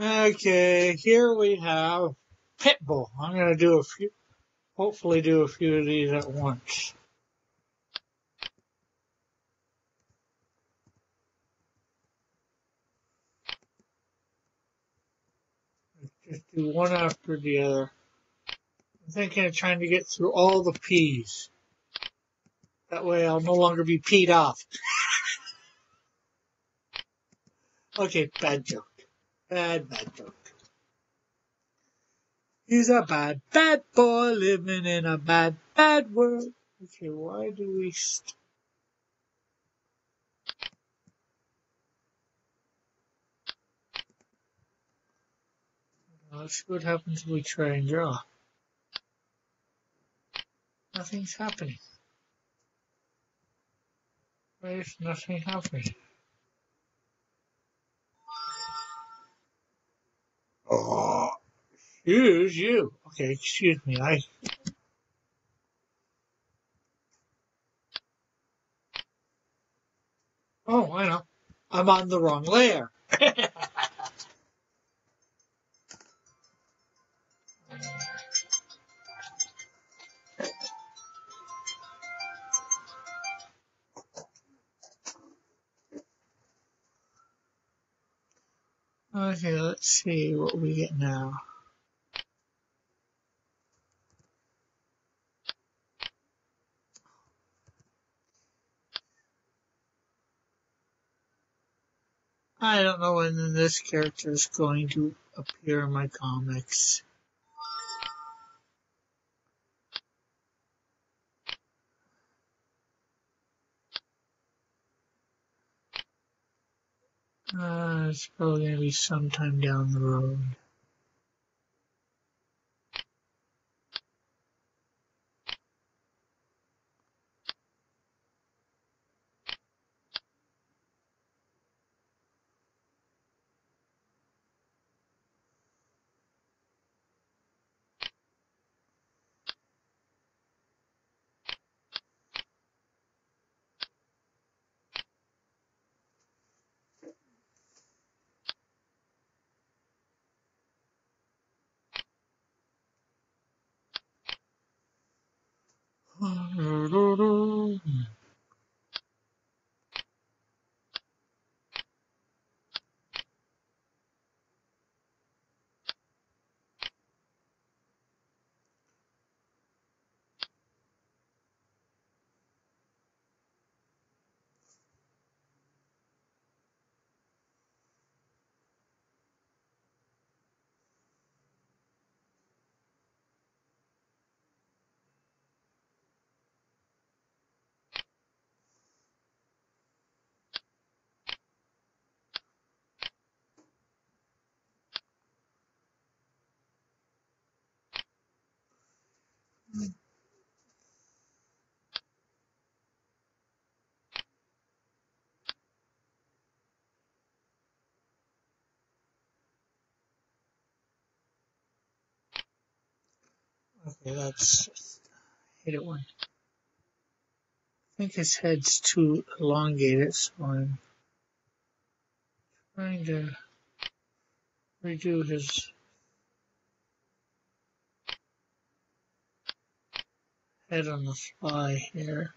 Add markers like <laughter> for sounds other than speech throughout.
Okay, here we have Pitbull. I'm going to do a few, hopefully do a few of these at once. Just do one after the other. I'm thinking of trying to get through all the P's. That way I'll no longer be peed off. <laughs> okay, bad joke. Bad, bad joke. He's a bad, bad boy living in a bad, bad world. Okay, why do we st- Let's see what happens if we try and draw. Nothing's happening. Why is nothing happening? Oh, excuse you. Okay, excuse me. I. Oh, I know. I'm on the wrong layer. Okay, let's see what we get now. I don't know when this character is going to appear in my comics. It's probably to be sometime down the road. Okay, that's. I hate it when. I think his head's too elongated, so I'm trying to redo his head on the fly here.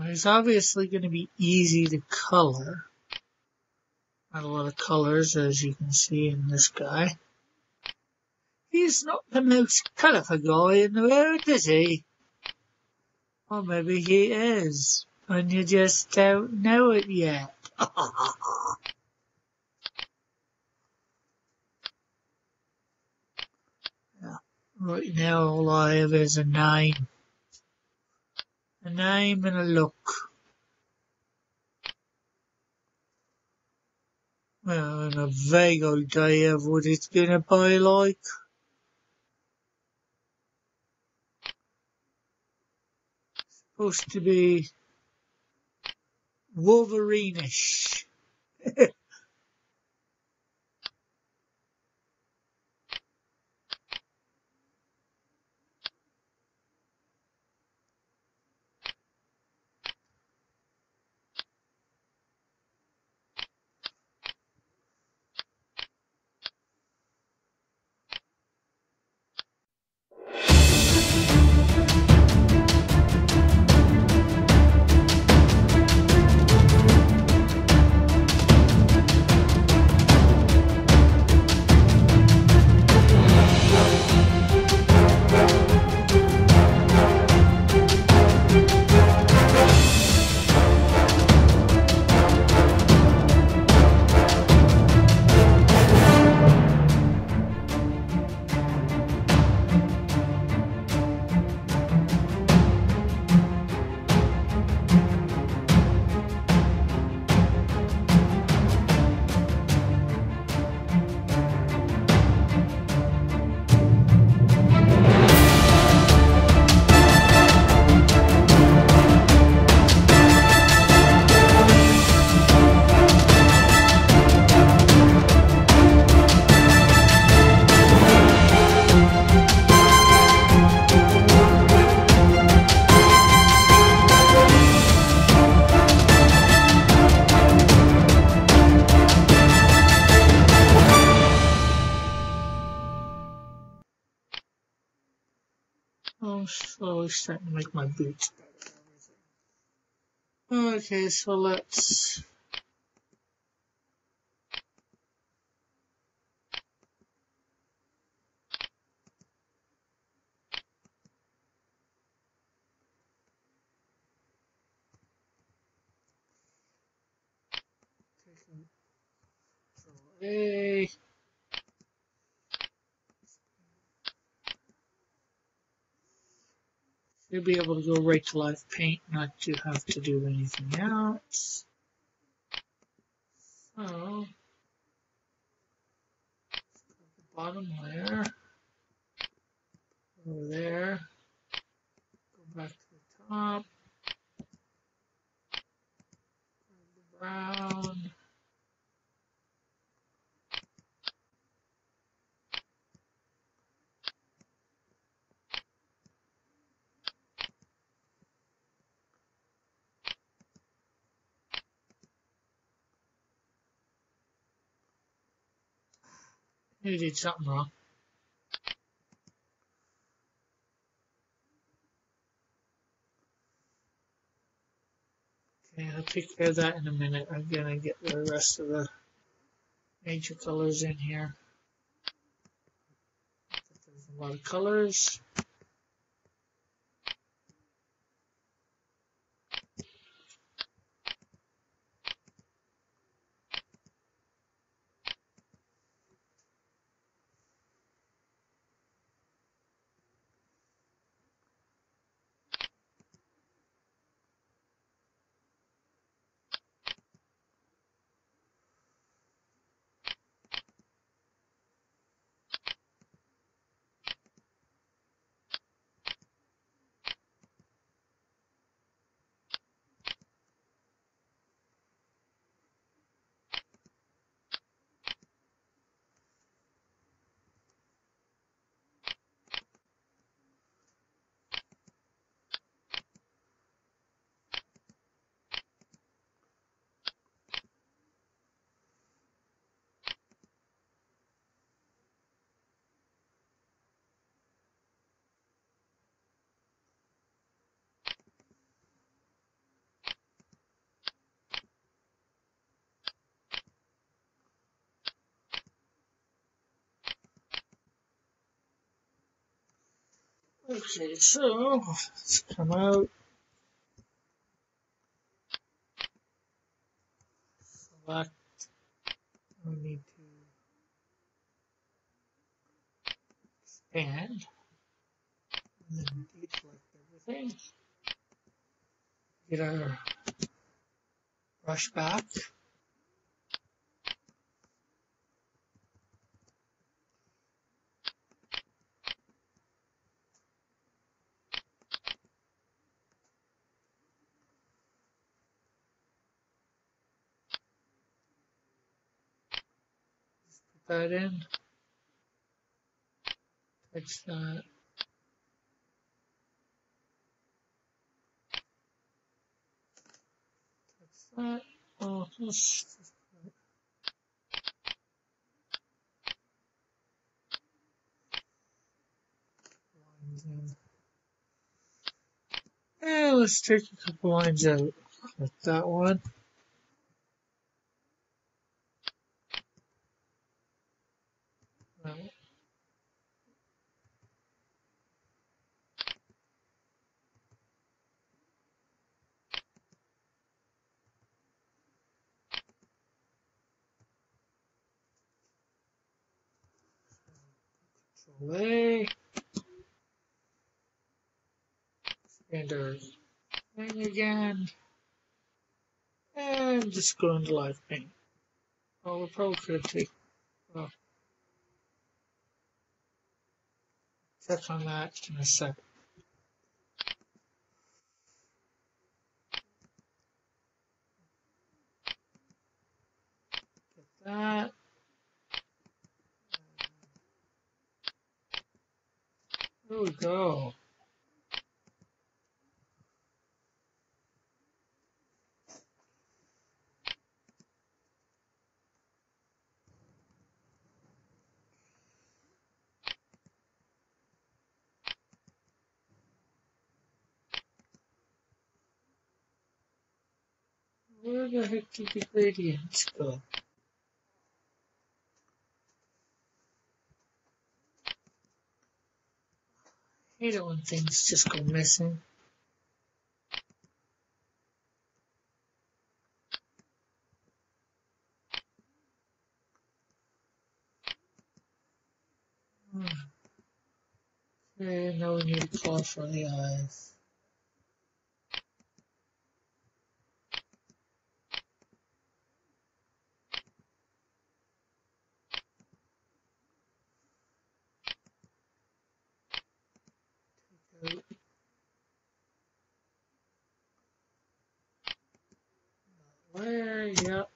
It's obviously going to be easy to color. Not a lot of colors, as you can see in this guy. He's not the most colourful guy in the world, is he? Or maybe he is, and you just don't know it yet. <laughs> yeah. Right now all I have is a name. A name and a look. Well, and a vague idea of what it's gonna be like. Supposed to be Wolverine-ish. <laughs> starting to make my boots better. Okay, so let's A. You'll be able to go right to live paint, not to have to do anything else. So, the bottom layer, over there, go back to the top, brown, You did something wrong. Okay, I'll take care of that in a minute. I'm gonna get the rest of the major colors in here. There's a lot of colors. Okay, so let's come out. Select. We need to expand. And then deselect everything. Get our brush back. That in. Fix that. Fix that. Oh, this. Lines in. And let's take a couple lines out like that one. Our thing again. And just go into live paint. Oh, we probably could take. Well, check on that in a second. Get that. There we go. Where the heck did the gradients go? hate it when things just go missing. Hmm. Okay, now we need a claw for the eyes. Yep.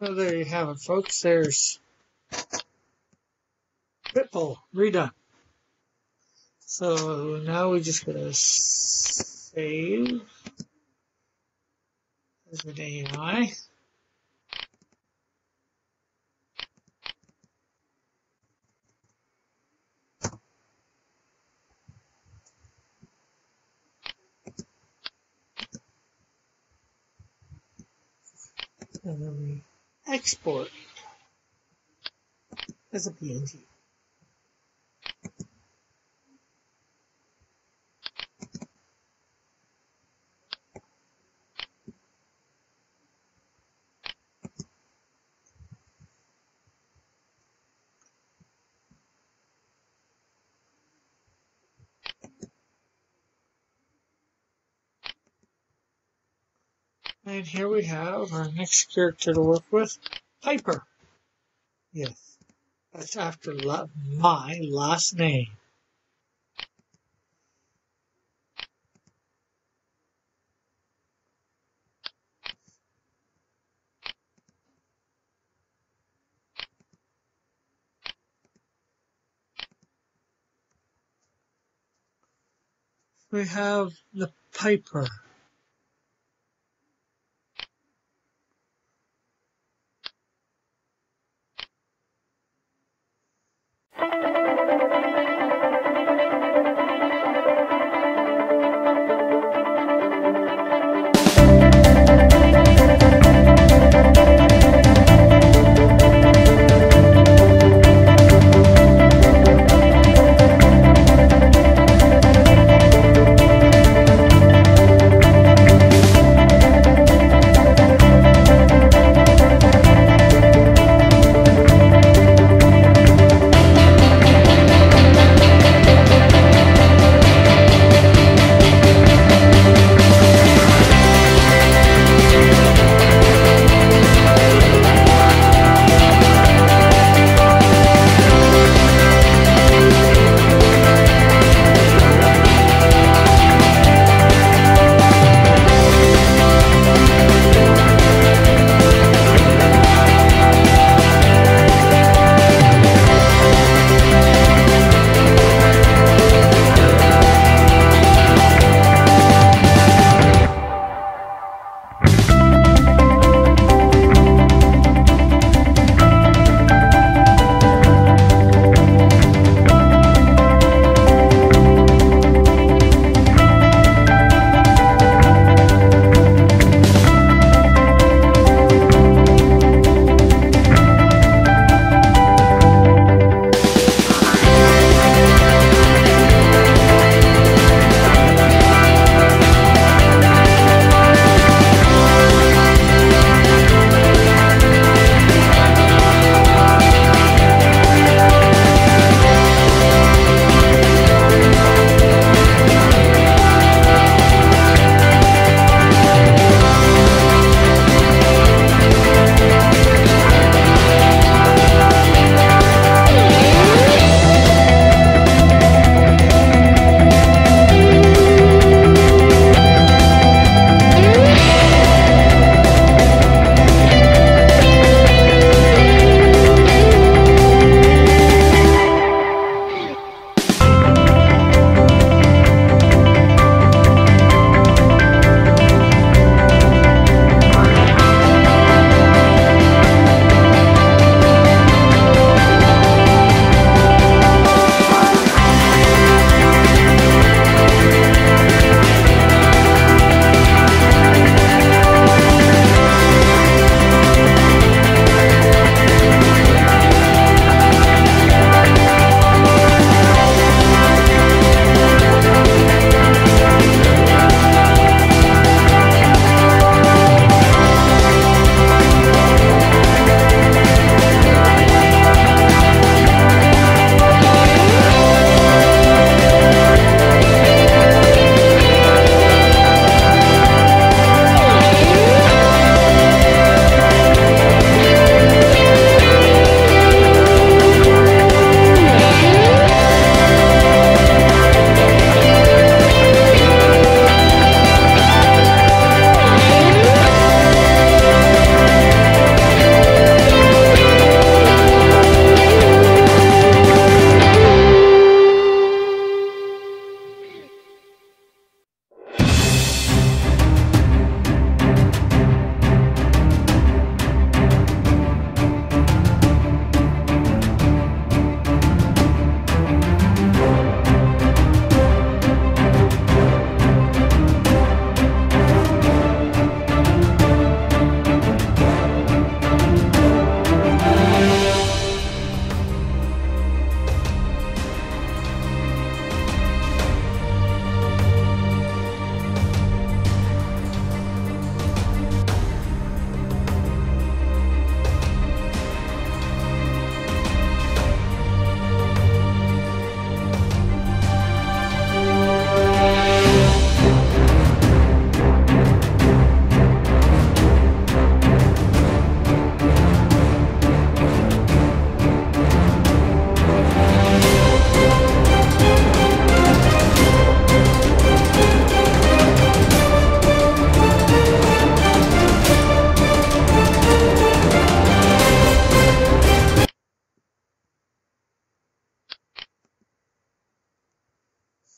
So there you have it, folks. There's Pitbull redone. So now we just gotta save as an AI. And then we export as a PNG. And here we have our next character to work with, Piper. Yes, that's after my last name. We have the Piper.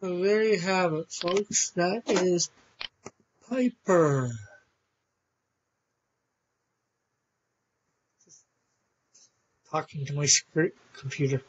So there you have it, folks. That is Piper. Talking to my computer.